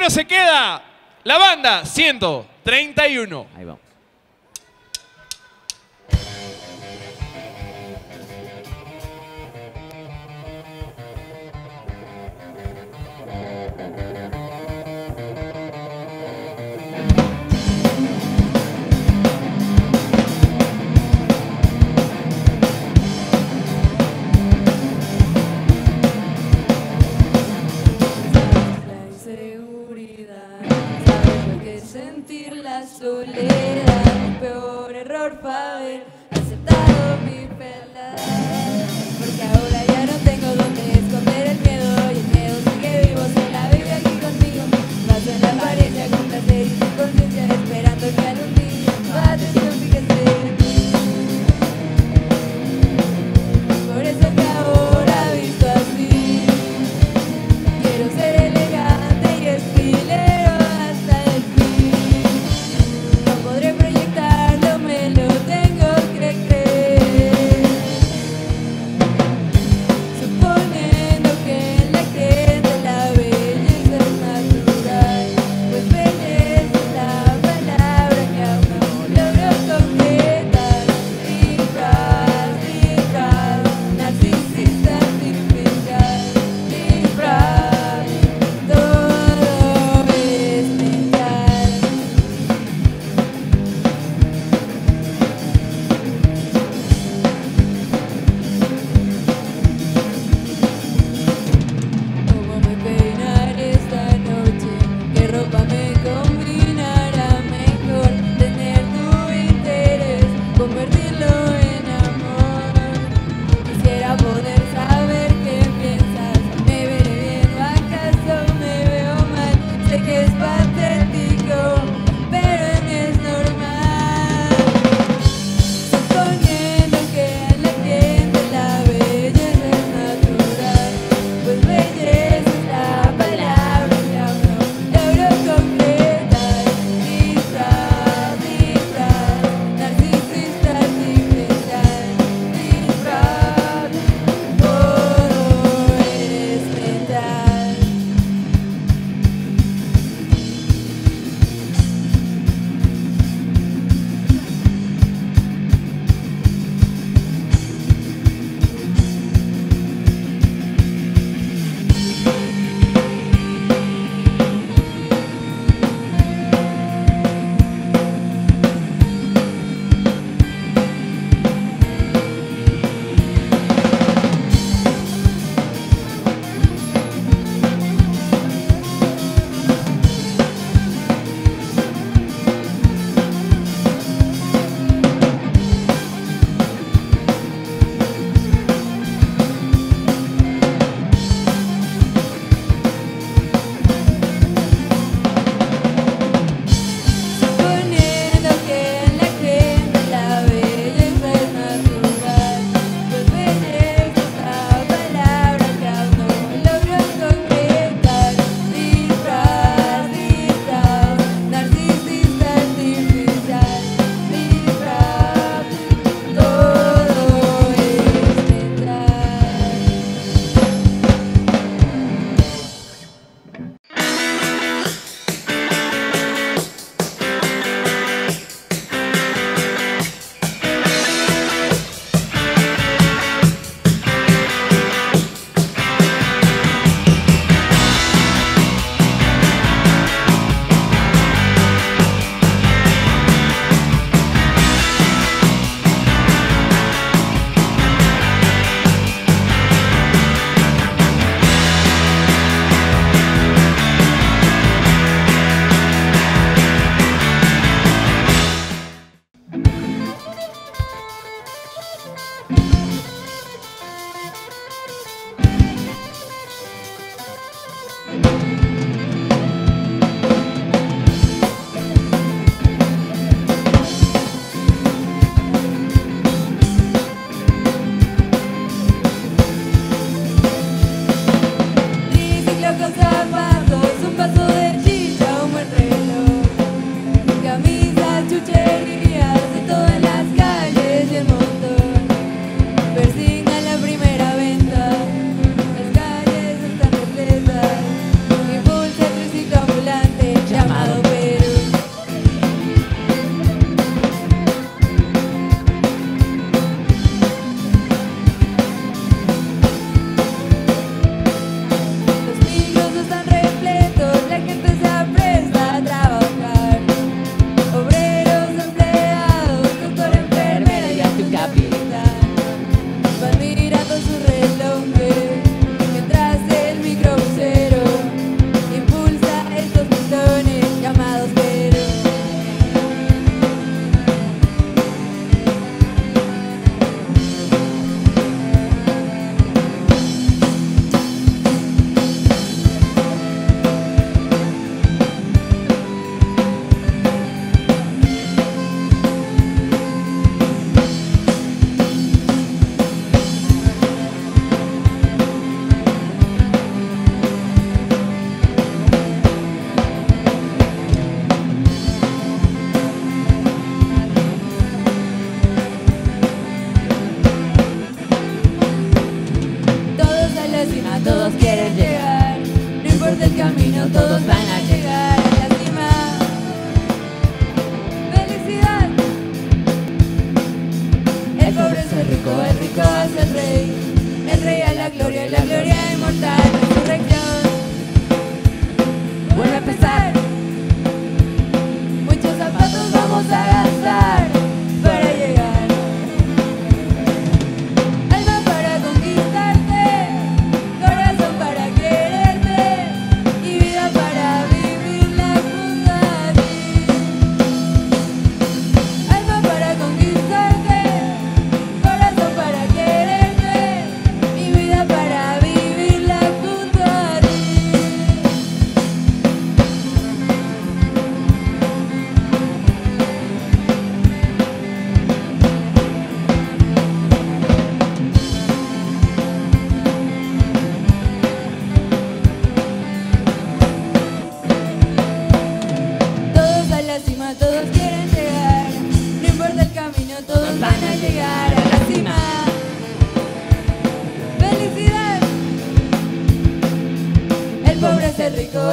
primero se queda la banda 131. Ahí vamos. por favor.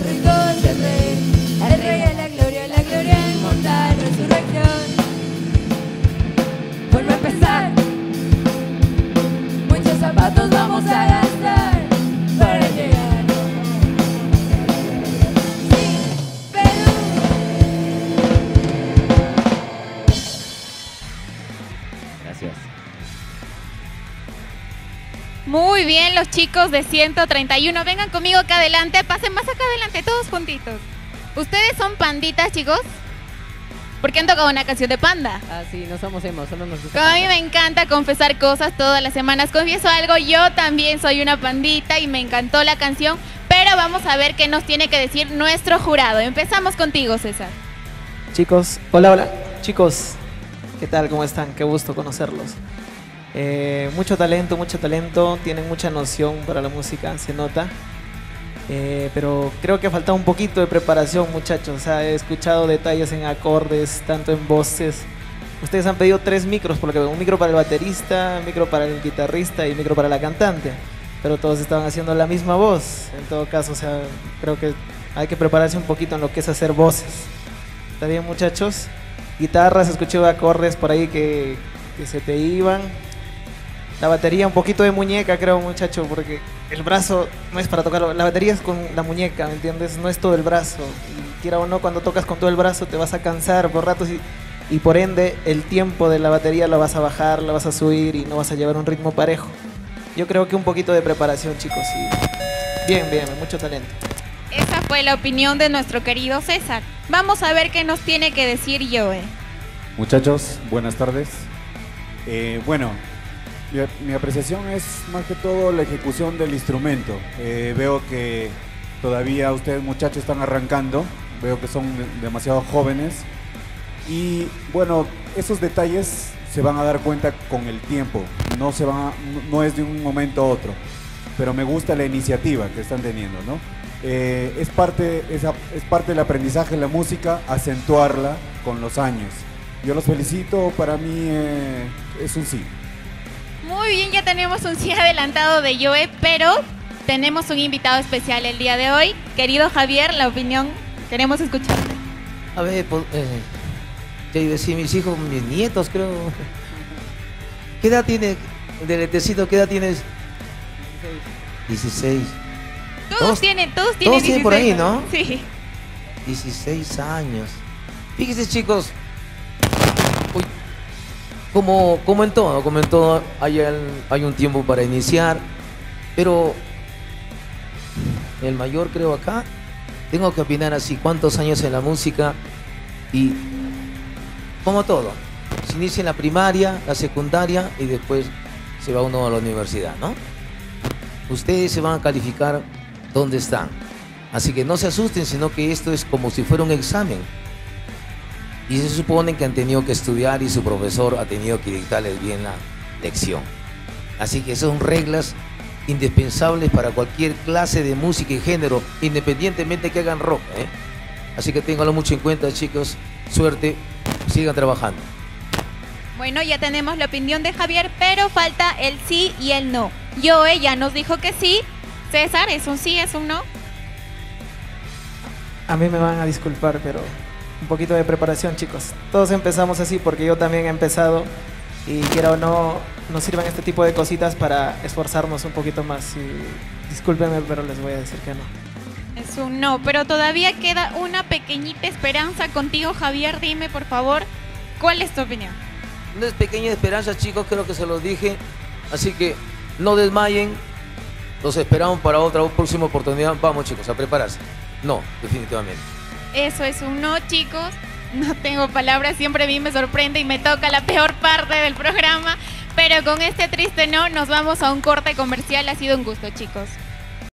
barriga. Muy bien, los chicos de 131. Vengan conmigo acá adelante. Pasen más acá adelante, todos juntitos. ¿Ustedes son panditas, chicos? Porque han tocado una canción de panda. Ah, sí, no somos emos, solo nos gusta. Como a mí me encanta confesar cosas todas las semanas. Confieso algo, yo también soy una pandita y me encantó la canción. Pero vamos a ver qué nos tiene que decir nuestro jurado. Empezamos contigo, César. Chicos, hola, hola. Chicos, ¿qué tal? ¿Cómo están? Qué gusto conocerlos. Eh, mucho talento, mucho talento. Tienen mucha noción para la música, se nota. Eh, pero creo que falta un poquito de preparación, muchachos. O sea, he escuchado detalles en acordes, tanto en voces. Ustedes han pedido tres micros, por lo que veo. Un micro para el baterista, un micro para el guitarrista y un micro para la cantante. Pero todos estaban haciendo la misma voz. En todo caso, o sea, creo que hay que prepararse un poquito en lo que es hacer voces. ¿Está bien, muchachos? Guitarras, escuché acordes por ahí que, que se te iban. La batería, un poquito de muñeca, creo, muchacho, porque el brazo no es para tocarlo. La batería es con la muñeca, ¿me entiendes? No es todo el brazo. Y quiera o no, cuando tocas con todo el brazo te vas a cansar por ratos y, y por ende el tiempo de la batería lo vas a bajar, lo vas a subir y no vas a llevar un ritmo parejo. Yo creo que un poquito de preparación, chicos. Y bien, bien, mucho talento. Esa fue la opinión de nuestro querido César. Vamos a ver qué nos tiene que decir Joe. Muchachos, buenas tardes. Eh, bueno, mi, apreciación es más que todo la ejecución del instrumento. Eh, veo que todavía ustedes muchachos están arrancando, veo que son de- demasiado jóvenes y bueno, esos detalles se van a dar cuenta con el tiempo, no, se no- es de un momento a otro, pero me gusta la iniciativa que están teniendo, ¿no? Eh, es, parte, es, parte del aprendizaje la música, acentuarla con los años. Yo los felicito, para mí eh, es un sí. Muy bien, ya tenemos un sí adelantado de Joe, pero tenemos un invitado especial el día de hoy. Querido Javier, la opinión, queremos escucharte. A ver, pues, eh, ya iba a decir mis hijos, mis nietos, creo. ¿Qué edad tiene, deletecito, qué edad tienes? 16. Todos, Todos- tienen, todos tienen todos tienen por ahí, 16, ¿no? Sí. 16 años. Fíjense, chicos. Como, como en todo, como en todo, hay, hay un tiempo para iniciar. Pero el mayor, creo, acá, tengo que opinar así, cuántos años en la música y como todo. Se inicia en la primaria, la secundaria y después se va uno a la universidad, ¿no? Ustedes se van a calificar dónde están. Así que no se asusten, sino que esto es como si fuera un examen. Y se supone que han tenido que estudiar y su profesor ha tenido que dictarles bien la lección. Así que son reglas indispensables para cualquier clase de música y género, independientemente que hagan rock. ¿eh? Así que ténganlo mucho en cuenta, chicos. Suerte, sigan trabajando. Bueno, ya tenemos la opinión de Javier, pero falta el sí y el no. Joe ya nos dijo que sí. César, ¿es un sí, es un no? A mí me van a disculpar, pero un poquito de preparación, chicos. Todos empezamos así porque yo también he empezado y quiera o no, nos sirven este tipo de cositas para esforzarnos un poquito más. Y discúlpenme, pero les voy a decir que no. Es un no, pero todavía queda una pequeñita esperanza contigo, Javier. Dime, por favor, ¿cuál es tu opinión? No es pequeña esperanza, chicos, creo que se los dije. Así que no desmayen. Los esperamos para otra próxima oportunidad. Vamos, chicos, a prepararse. No, definitivamente. Eso es un no, chicos. No tengo palabras, siempre a mí me sorprende y me toca la peor parte del programa. Pero con este triste no, nos vamos a un corte comercial. Ha sido un gusto, chicos.